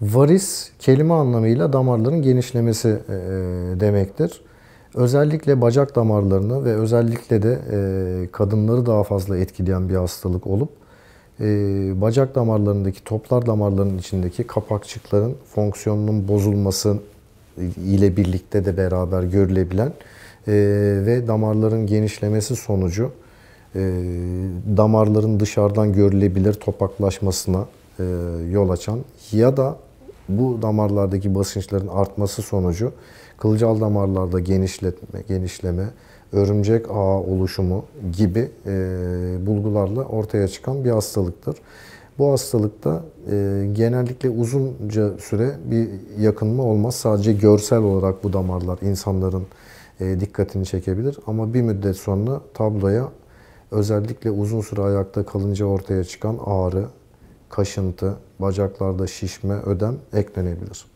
Varis kelime anlamıyla damarların genişlemesi e, demektir. Özellikle bacak damarlarını ve özellikle de e, kadınları daha fazla etkileyen bir hastalık olup e, bacak damarlarındaki toplar damarlarının içindeki kapakçıkların fonksiyonunun bozulması ile birlikte de beraber görülebilen ve damarların genişlemesi sonucu damarların dışarıdan görülebilir topaklaşmasına yol açan ya da bu damarlardaki basınçların artması sonucu kılcal damarlarda genişletme, genişleme, örümcek ağı oluşumu gibi e, bulgularla ortaya çıkan bir hastalıktır. Bu hastalıkta e, genellikle uzunca süre bir yakınma olmaz. Sadece görsel olarak bu damarlar insanların e, dikkatini çekebilir. Ama bir müddet sonra tabloya özellikle uzun süre ayakta kalınca ortaya çıkan ağrı, kaşıntı, bacaklarda şişme, ödem eklenebilir.